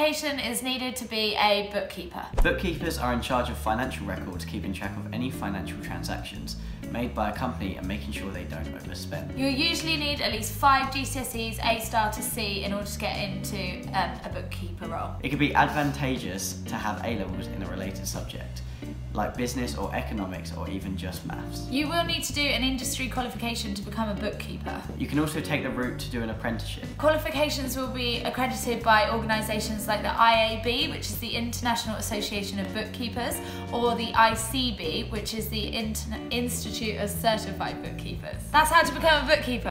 qualification is needed to be a bookkeeper. Bookkeepers are in charge of financial records, keeping track of any financial transactions made by a company and making sure they don't overspend. You'll usually need at least five GCSEs, A star to C, in order to get into um, a bookkeeper role. It could be advantageous to have A levels in a related subject, like business or economics or even just maths. You will need to do an industry qualification to become a bookkeeper. You can also take the route to do an apprenticeship. Qualifications will be accredited by organisations like the IAB, which is the International Association of Bookkeepers, or the ICB, which is the Interna- Institute of Certified Bookkeepers. That's how to become a bookkeeper.